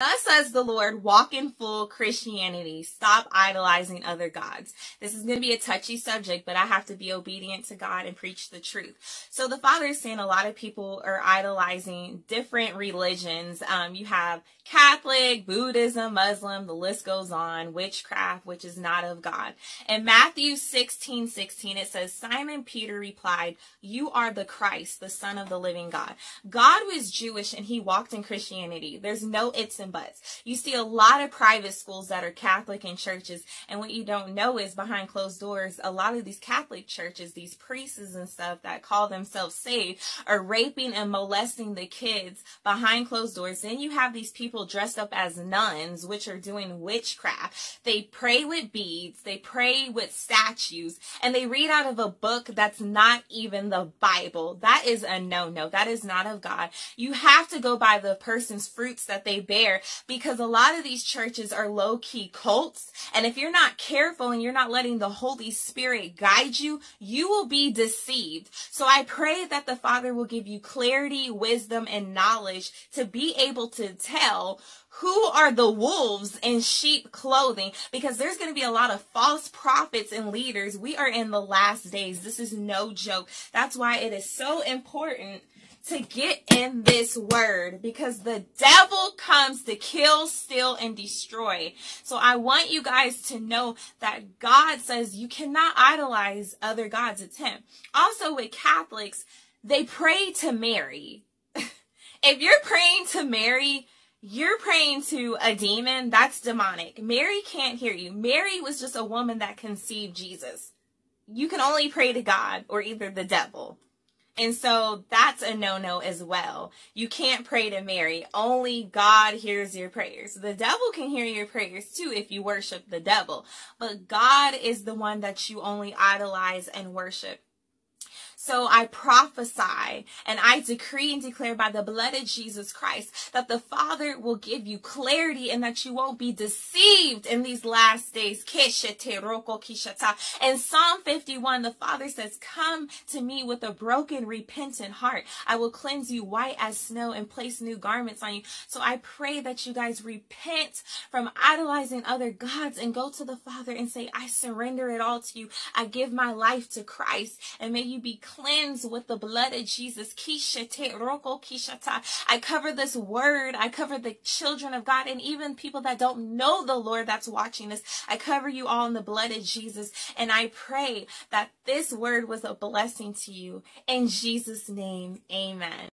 Thus says the Lord, walk in full Christianity. Stop idolizing other gods. This is going to be a touchy subject, but I have to be obedient to God and preach the truth. So the Father is saying a lot of people are idolizing different religions. Um, you have Catholic, Buddhism, Muslim, the list goes on, witchcraft, which is not of God. In Matthew 16, 16, it says, Simon Peter replied, you are the Christ, the son of the living God. God was Jewish and he walked in Christianity. There's no it's buts. You see a lot of private schools that are Catholic and churches. And what you don't know is behind closed doors, a lot of these Catholic churches, these priests and stuff that call themselves saved are raping and molesting the kids behind closed doors. Then you have these people dressed up as nuns, which are doing witchcraft. They pray with beads. They pray with statues and they read out of a book that's not even the Bible. That is a no-no. That is not of God. You have to go by the person's fruits that they bear because a lot of these churches are low-key cults. And if you're not careful and you're not letting the Holy Spirit guide you, you will be deceived. So I pray that the Father will give you clarity, wisdom, and knowledge to be able to tell who are the wolves in sheep clothing because there's going to be a lot of false prophets and leaders. We are in the last days. This is no joke. That's why it is so important to get in this word because the devil comes to kill, steal, and destroy. So I want you guys to know that God says you cannot idolize other gods. It's him. Also with Catholics, they pray to Mary. if you're praying to Mary, you're praying to a demon, that's demonic. Mary can't hear you. Mary was just a woman that conceived Jesus. You can only pray to God or either the devil. And so that's a no-no as well. You can't pray to Mary. Only God hears your prayers. The devil can hear your prayers too if you worship the devil. But God is the one that you only idolize and worship. So I prophesy and I decree and declare by the blood of Jesus Christ that the Father will give you clarity and that you won't be deceived in these last days. In Psalm 51, the Father says, Come to me with a broken, repentant heart. I will cleanse you white as snow and place new garments on you. So I pray that you guys repent from idolizing other gods and go to the Father and say, I surrender it all to you. I give my life to Christ and may you be cleansed with the blood of Jesus. I cover this word. I cover the children of God and even people that don't know the Lord that's watching this. I cover you all in the blood of Jesus. And I pray that this word was a blessing to you. In Jesus' name, amen.